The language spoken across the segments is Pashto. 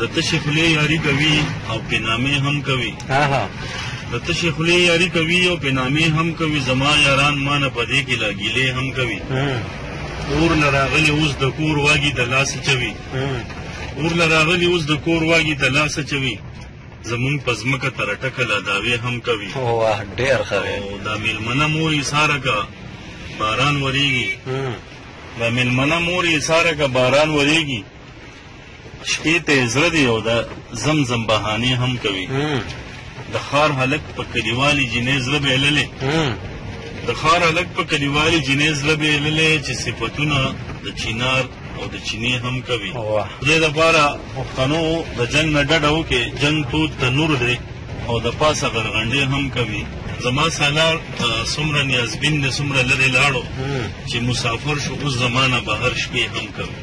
د تشې خولې یاري کوي او په نامې هم کوي اها د تشې خولې یاري کوي او په نامې هم کوي زما یاران ما نه پدې کې لا ګیلې هم کوي اور لراغلی اوس د کور واګي د لاس چوي اور لراغلی اوس د کور واګي د لاس چوي زمونږ په ځمکه تر ټکه لا داوی هم کوي واه ډیر ښه او دا میلمنه مور یې ساره کا باران وریږي دا میلمنه مور یې ساره کا باران وریږي شپې ته یې زړه دی او د زم زم بهانې هم کوي د ښار هلک په کلیوالي جینۍ زړه بېللی د ښار هلک په کلیوالي جینۍ زړه بېللی چې صفتونه د چینار او د چینې هم کوي دې لپاره پښتنو د جنګ نه ډډه وکړي جنګ تود تنور دی او د پاسه غرغنډې هم کوي زما سالار څومره نیازبین دی څومره لرې لاړو چې مسافر شو اوس زمانه بهر شپې هم کوي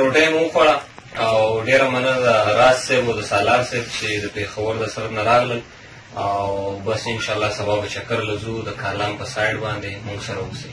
روټۍ مو وخوړه او ډېره مننه د راز صاحب او د سالار صاحب چې د پېښور د سر نه راغلل او بس انشاءالله سبا به چکر لزو د کالام په سایډ باندې مونږ سره اوسئ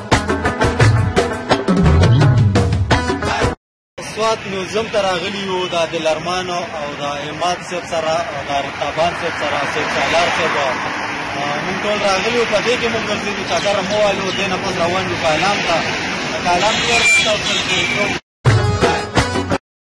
سوات میوزیم ته راغلي یو د عادل ارمان او د عماد صاحب سره او د رقابان صاحب سره صاحب سالار صاحب مونږ ټول راغلي یو په دې کې مونږ ګرځي چې چکر مو والو دې نه پس روان یو کالام ته کالام کې ورته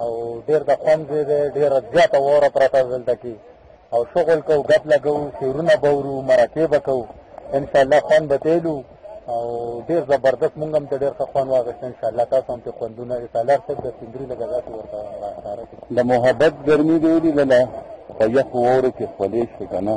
او ډیر د خوند دی ډیر زیاته وره پرته دلته کې او شغل کو غپ لګو شیرونه بورو مرکه بکو ان شاء الله خوند به تیلو او ډیر زبردست مونږ هم ته ډیر ښه خوان واغست ان شاء الله تاسو هم ته خوندونه اسالار څه د سندري لګا تاسو ورته راځاره د محبت ګرمي دی دی لاله په یخ وره کې خولې شي کنه